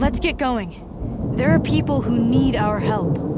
Let's get going. There are people who need our help.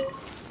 え?